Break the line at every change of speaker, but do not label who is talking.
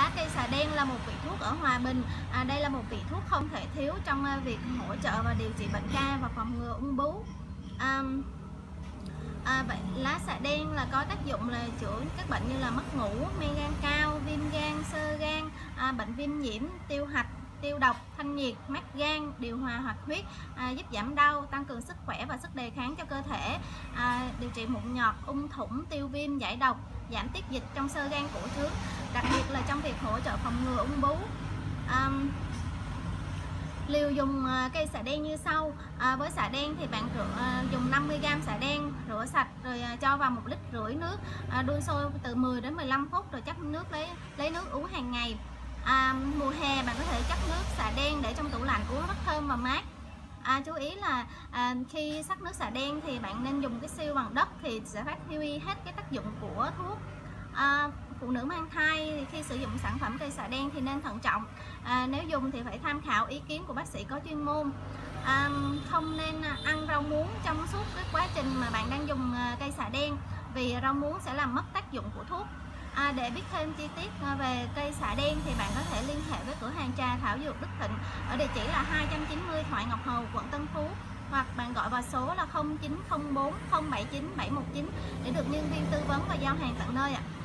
lá cây xà đen là một vị thuốc ở Hòa Bình. À, đây là một vị thuốc không thể thiếu trong à, việc hỗ trợ và điều trị bệnh ca và phòng ngừa ung bú. À, à, vậy lá xà đen là có tác dụng là chữa các bệnh như là mất ngủ, men gan cao, viêm gan, sơ gan, à, bệnh viêm nhiễm, tiêu hạch, tiêu độc, thanh nhiệt, mát gan, điều hòa hoạt huyết, à, giúp giảm đau, tăng cường sức khỏe và sức đề kháng cho cơ thể, à, điều trị mụn nhọt, ung thủng, tiêu viêm, giải độc, giảm tiết dịch trong sơ gan cổ trướng, đặc biệt trong việc hỗ trợ phòng ngừa ung bú. Um, liều dùng ờ, cây xả đen như sau. À, với xả đen thì bạn rửa, ờ, dùng 50g xả đen rửa sạch rồi cho vào một lít rưỡi nước à, đun sôi từ 10 đến 15 phút rồi chắc nước lấy lấy nước uống hàng ngày. À, mùa hè bạn có thể chắc nước xả đen để trong tủ lạnh uống rất thơm và mát. À, chú ý là à, khi sắc nước xả đen thì bạn nên dùng cái siêu bằng đất thì sẽ phát huy hết cái tác dụng của thuốc. À, phụ nữ mang thai thì khi sử dụng sản phẩm cây xạ đen thì nên thận trọng à, nếu dùng thì phải tham khảo ý kiến của bác sĩ có chuyên môn à, không nên ăn rau muống trong suốt cái quá trình mà bạn đang dùng à, cây xạ đen vì rau muống sẽ làm mất tác dụng của thuốc À, để biết thêm chi tiết à, về cây xạ đen thì bạn có thể liên hệ với cửa hàng trà Thảo Dược Đức Thịnh ở địa chỉ là 290 Thoại Ngọc Hầu, quận Tân Phú hoặc bạn gọi vào số là 0904 079 719 để được nhân viên tư vấn và giao hàng tận nơi ạ. À.